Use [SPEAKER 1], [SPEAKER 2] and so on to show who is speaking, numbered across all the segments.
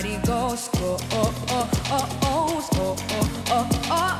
[SPEAKER 1] body goes, go, oh, oh, oh, oh, oh, oh, oh, oh.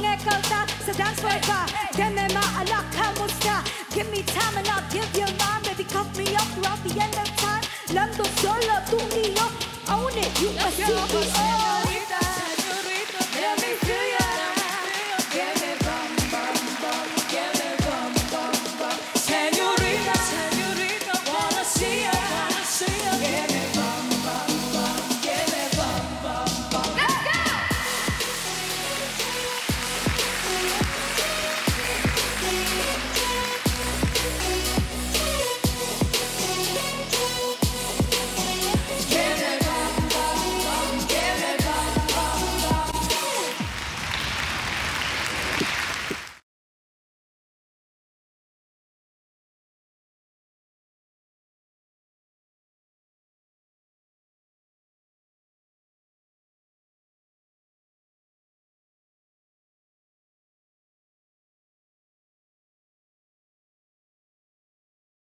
[SPEAKER 1] ne karta So dance forever. I alaka Give me time and I'll give you mine Baby. Cuff me up throughout the end of time. Lando solo, tu mio Own it, you a CEO